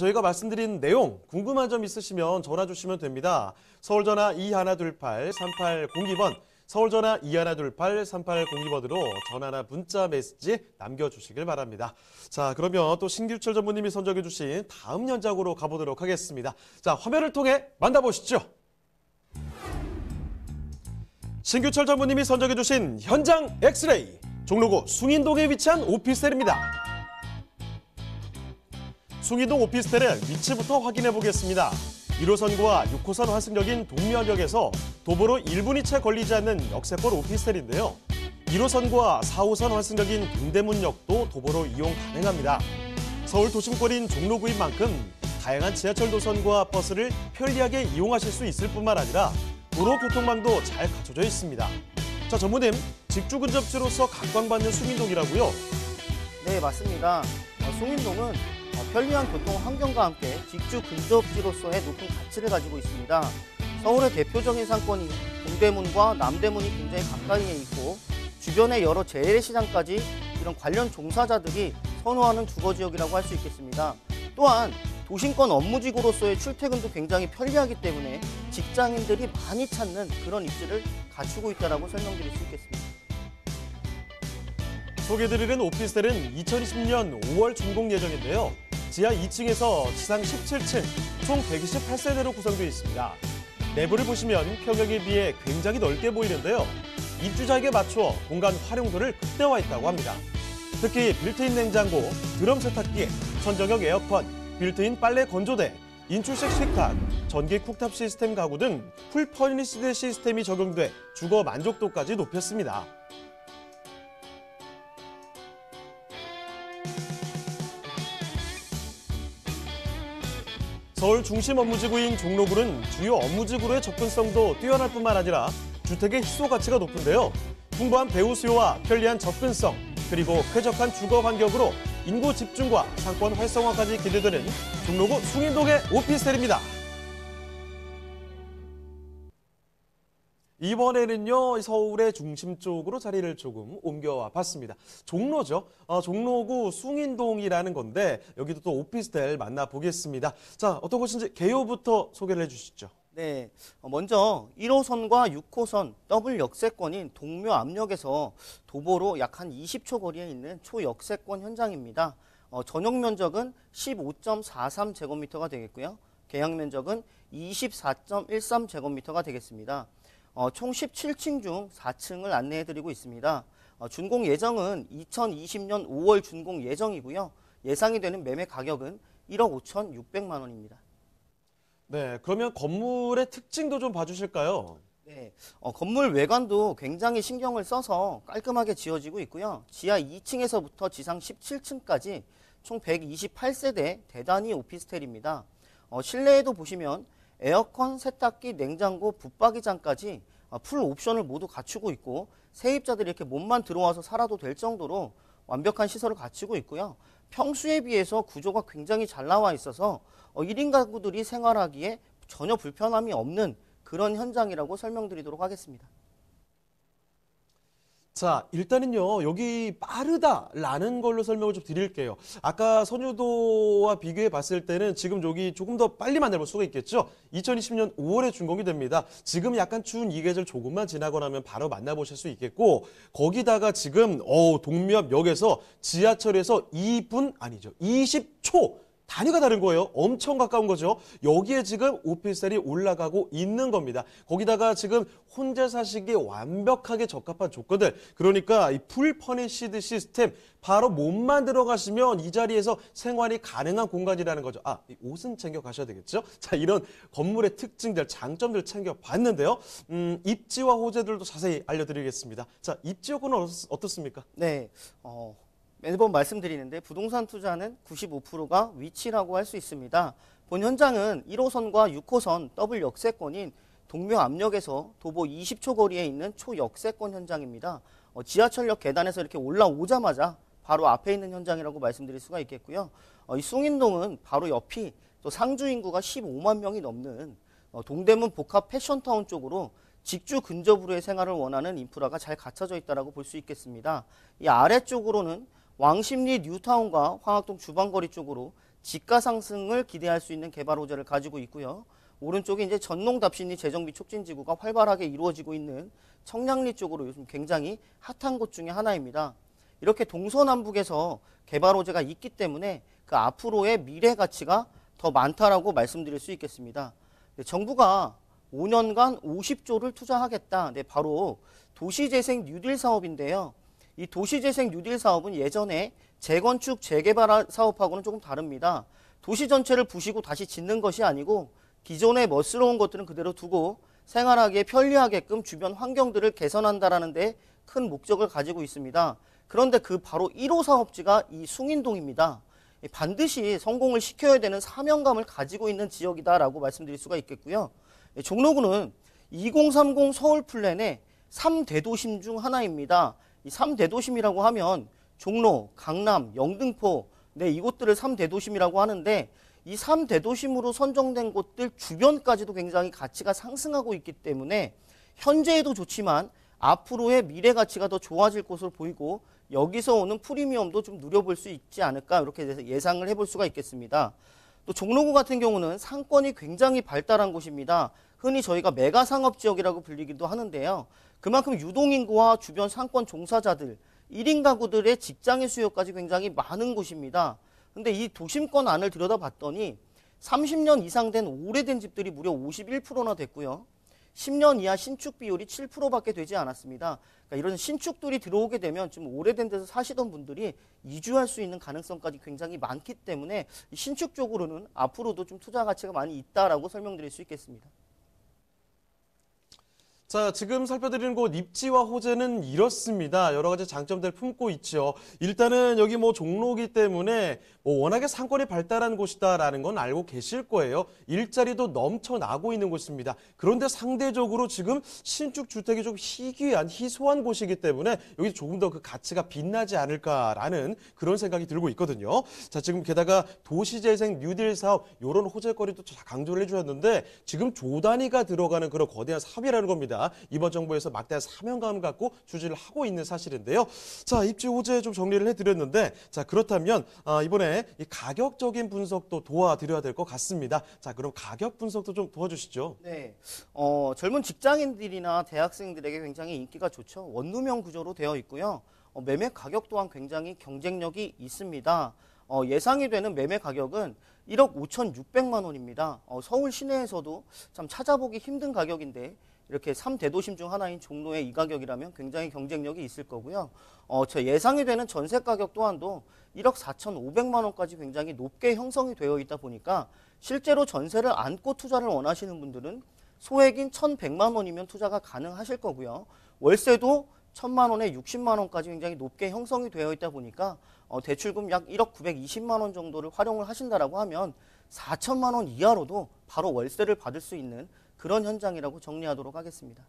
저희가 말씀드린 내용 궁금한 점 있으시면 전화 주시면 됩니다. 서울전화 2128-3802번, 서울전화 2128-3802번으로 전화나 문자 메시지 남겨주시길 바랍니다. 자, 그러면 또 신규철 전무님이 선정해 주신 다음 연작으로 가보도록 하겠습니다. 자, 화면을 통해 만나보시죠. 신규철 전무님이 선정해 주신 현장 엑스레이 종로구 숭인동에 위치한 오피스텔입니다. 숭인동 오피스텔의 위치부터 확인해 보겠습니다. 1호선과 6호선 환승역인 동묘역에서 도보로 1분이 채 걸리지 않는 역세권 오피스텔인데요. 1호선과 4호선 환승역인 동대문역도 도보로 이용 가능합니다. 서울 도심권인 종로구인 만큼 다양한 지하철 노선과 버스를 편리하게 이용하실 수 있을 뿐만 아니라 도로 교통망도 잘 갖춰져 있습니다. 자, 전무님, 직주 근접지로서 각광받는 숭인동이라고요? 네, 맞습니다. 어, 송인동은 어, 편리한 교통 환경과 함께 직주 근접지로서의 높은 가치를 가지고 있습니다. 서울의 대표적인 상권이 동대문과 남대문이 굉장히 가까이에 있고 주변의 여러 재래시장까지 이런 관련 종사자들이 선호하는 주거지역이라고 할 수 있겠습니다. 또한 도심권 업무지구로서의 출퇴근도 굉장히 편리하기 때문에 직장인들이 많이 찾는 그런 입지를 갖추고 있다고 설명드릴 수 있겠습니다. 소개드리는 오피스텔은 2020년 5월 준공 예정인데요. 지하 2층에서 지상 17층, 총 128세대로 구성되어 있습니다. 내부를 보시면 평형에 비해 굉장히 넓게 보이는데요. 입주자에게 맞춰 공간 활용도를 극대화했다고 합니다. 특히 빌트인 냉장고, 드럼 세탁기, 천정형 에어컨, 빌트인 빨래 건조대, 인출식 식탁, 전기 쿡탑 시스템 가구 등 full furnished 시스템이 적용돼 주거 만족도까지 높였습니다. 서울 중심 업무지구인 종로구는 주요 업무지구로의 접근성도 뛰어날 뿐만 아니라 주택의 희소 가치가 높은데요. 풍부한 배우 수요와 편리한 접근성, 그리고 쾌적한 주거 환경으로 인구 집중과 상권 활성화까지 기대되는 종로구 숭인동의 오피스텔입니다. 이번에는요 서울의 중심 쪽으로 자리를 조금 옮겨와 봤습니다. 종로죠. 어, 종로구 숭인동이라는 건데 여기도 또 오피스텔 만나보겠습니다. 자 어떤 곳인지 개요부터 소개를 해주시죠. 네, 어, 먼저 1호선과 6호선 더블 역세권인 동묘 압력에서 도보로 약 한 20초 거리에 있는 초역세권 현장입니다. 어, 전용 면적은 15.43제곱미터가 되겠고요. 계약 면적은 24.13제곱미터가 되겠습니다. 어, 총 17층 중 4층을 안내해드리고 있습니다. 어, 준공 예정은 2020년 5월 준공 예정이고요. 예상이 되는 매매 가격은 1억 5천6백만 원입니다. 네, 그러면 건물의 특징도 좀 봐주실까요? 네, 어, 건물 외관도 굉장히 신경을 써서 깔끔하게 지어지고 있고요. 지하 2층에서부터 지상 17층까지 총 128세대 대단히 오피스텔입니다. 어, 실내에도 보시면 에어컨, 세탁기, 냉장고, 붙박이장까지 어, 풀 옵션을 모두 갖추고 있고 세입자들이 이렇게 몸만 들어와서 살아도 될 정도로 완벽한 시설을 갖추고 있고요. 평수에 비해서 구조가 굉장히 잘 나와 있어서 1인 가구들이 생활하기에 전혀 불편함이 없는 그런 현장이라고 설명드리도록 하겠습니다. 자, 일단은요, 여기 빠르다라는 걸로 설명을 좀 드릴게요. 아까 선유도와 비교해 봤을 때는 지금 여기 조금 더 빨리 만나볼 수가 있겠죠? 2020년 5월에 준공이 됩니다. 지금 약간 추운 이 계절 조금만 지나고 나면 바로 만나보실 수 있겠고, 거기다가 지금, 어 동묘역에서 지하철에서 2분, 아니죠, 20초 단위가 다른 거예요. 엄청 가까운 거죠. 여기에 지금 오피스텔이 올라가고 있는 겁니다. 거기다가 지금 혼자 사시기에 완벽하게 적합한 조건들. 그러니까 이 full furnished 시스템 바로 몸만 들어가시면 이 자리에서 생활이 가능한 공간이라는 거죠. 아, 이 옷은 챙겨 가셔야 되겠죠? 자, 이런 건물의 특징들, 장점들 챙겨 봤는데요. 음, 입지와 호재들도 자세히 알려드리겠습니다. 자, 입지 어떻, 어떻습니까? 네, 어, 매번 말씀드리는데 부동산 투자는 95%가 위치라고 할 수 있습니다. 본 현장은 1호선과 6호선 더블 역세권인 동묘 압력에서 도보 20초 거리에 있는 초역세권 현장입니다. 어, 지하철역 계단에서 이렇게 올라오자마자 바로 앞에 있는 현장이라고 말씀드릴 수가 있겠고요. 어, 이 숭인동은 바로 옆이 또 상주 인구가 15만 명이 넘는 어, 동대문 복합 패션타운 쪽으로 직주 근접으로의 생활을 원하는 인프라가 잘 갖춰져 있다고 볼수 있겠습니다. 이 아래쪽으로는 왕십리 뉴타운과 황학동 주방거리 쪽으로 지가 상승을 기대할 수 있는 개발 호재를 가지고 있고요. 오른쪽에 이제 전농 답신리 재정비 촉진 지구가 활발하게 이루어지고 있는 청량리 쪽으로 요즘 굉장히 핫한 곳 중에 하나입니다. 이렇게 동서남북에서 개발 호재가 있기 때문에 그 앞으로의 미래 가치가 더 많다라고 말씀드릴 수 있겠습니다. 네, 정부가 5년간 50조를 투자하겠다. 네, 바로 도시재생 뉴딜 사업인데요. 이 도시재생 뉴딜 사업은 예전에 재건축 재개발 사업하고는 조금 다릅니다. 도시 전체를 부시고 다시 짓는 것이 아니고 기존의 멋스러운 것들은 그대로 두고 생활하기에 편리하게끔 주변 환경들을 개선한다라는 데 큰 목적을 가지고 있습니다. 그런데 그 바로 1호 사업지가 이 숭인동입니다. 반드시 성공을 시켜야 되는 사명감을 가지고 있는 지역이다라고 말씀드릴 수가 있겠고요. 예, 종로구는 2030 서울 플랜의 3대도심 중 하나입니다. 이 3대도심이라고 하면 종로, 강남, 영등포, 네, 이곳들을 3대도심이라고 하는데 이 3대도심으로 선정된 곳들 주변까지도 굉장히 가치가 상승하고 있기 때문에 현재에도 좋지만 앞으로의 미래 가치가 더 좋아질 것으로 보이고 여기서 오는 프리미엄도 좀 누려볼 수 있지 않을까 이렇게 예상을 해볼 수가 있겠습니다. 또 종로구 같은 경우는 상권이 굉장히 발달한 곳입니다. 흔히 저희가 메가 상업 지역이라고 불리기도 하는데요. 그만큼 유동인구와 주변 상권 종사자들, 1인 가구들의 직장의 수요까지 굉장히 많은 곳입니다. 근데 이 도심권 안을 들여다봤더니 30년 이상 된 오래된 집들이 무려 51%나 됐고요. 10년 이하 신축 비율이 7%밖에 되지 않았습니다. 그러니까 이런 신축들이 들어오게 되면 좀 오래된 데서 사시던 분들이 이주할 수 있는 가능성까지 굉장히 많기 때문에 이 신축 쪽으로는 앞으로도 좀 투자 가치가 많이 있다라고 설명드릴 수 있겠습니다. 자, 지금 살펴드리는 곳 입지와 호재는 이렇습니다. 여러 가지 장점들 품고 있죠. 일단은 여기 뭐 종로기 때문에 뭐 워낙에 상권이 발달한 곳이다라는 건 알고 계실 거예요. 일자리도 넘쳐나고 있는 곳입니다. 그런데 상대적으로 지금 신축 주택이 좀 희귀한 희소한 곳이기 때문에 여기 조금 더 그 가치가 빛나지 않을까라는 그런 생각이 들고 있거든요. 자, 지금 게다가 도시재생 뉴딜 사업 요런 호재거리도 강조를 해주셨는데 지금 조 단위가 들어가는 그런 거대한 사업이라는 겁니다. 이번 정부에서 막대한 사명감을 갖고 추진을 하고 있는 사실인데요. 자, 입지 호재 좀 정리를 해드렸는데 자 그렇다면 아, 이번에 이 가격적인 분석도 도와드려야 될 것 같습니다. 자, 그럼 가격 분석도 좀 도와주시죠. 네, 어, 젊은 직장인들이나 대학생들에게 굉장히 인기가 좋죠. 원룸형 구조로 되어 있고요. 어, 매매 가격 또한 굉장히 경쟁력이 있습니다. 어, 예상이 되는 매매 가격은 1억 5,600만 원입니다. 어, 서울 시내에서도 참 찾아보기 힘든 가격인데 이렇게 3대도심 중 하나인 종로의 이 가격이라면 굉장히 경쟁력이 있을 거고요. 어, 저 예상이 되는 전세 가격 또한도 1억 4,500만 원까지 굉장히 높게 형성이 되어 있다 보니까 실제로 전세를 안고 투자를 원하시는 분들은 소액인 1,100만 원이면 투자가 가능하실 거고요. 월세도 1,000만 원에 60만 원까지 굉장히 높게 형성이 되어 있다 보니까 어, 대출금 약 1억 920만 원 정도를 활용을 하신다라고 하면 4천만 원 이하로도 바로 월세를 받을 수 있는 그런 현장이라고 정리하도록 하겠습니다.